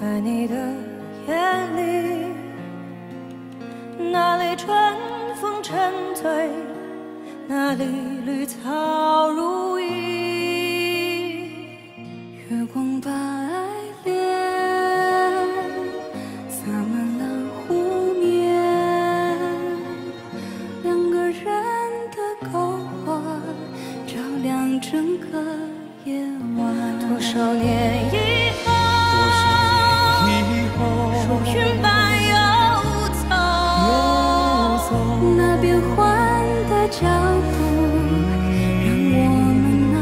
在你的眼里，那里春风沉醉，那里绿草如茵。月光把爱恋洒满了湖面，两个人的篝火照亮整个夜晚。多少年变幻的脚步让我们难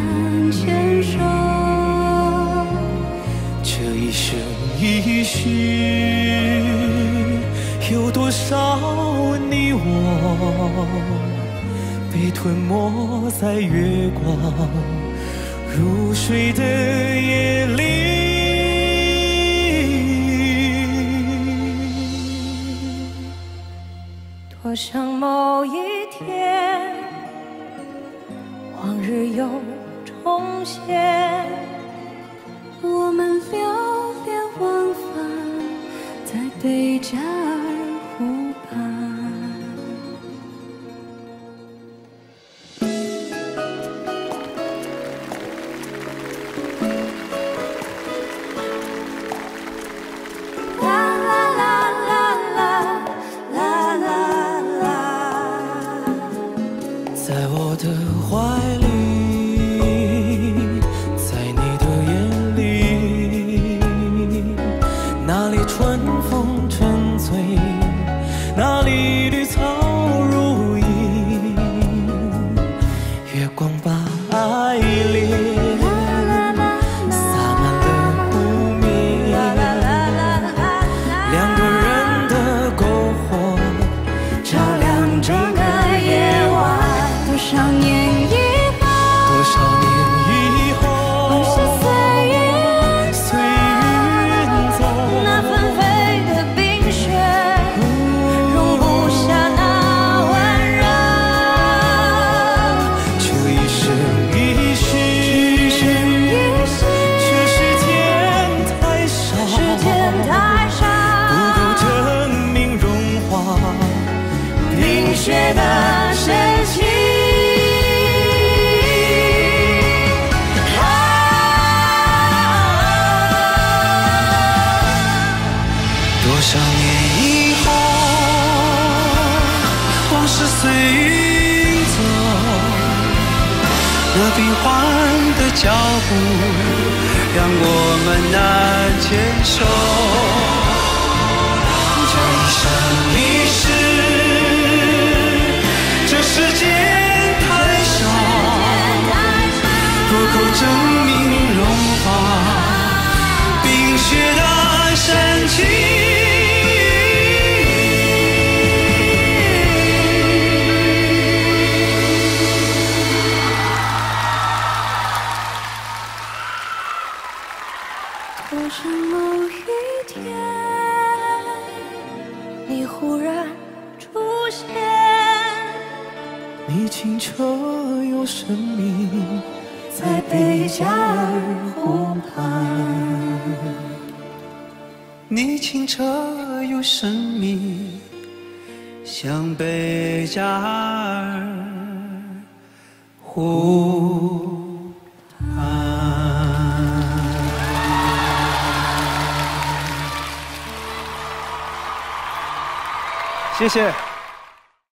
牵手。这一生一世，有多少你我被吞没在月光如水的夜里。想某一天，往日又重现，我们流连忘返在贝加在我的怀里，在你的眼里，那里春风沉醉，那里绿草如茵，月光把爱多少年以后，往事随云走，那变幻的脚步让我们难牵手。这一生一世，这世间太少，不够证明融化冰雪的深情。又神秘，在贝加尔湖畔，你清澈又神秘，像贝加尔湖畔。谢谢。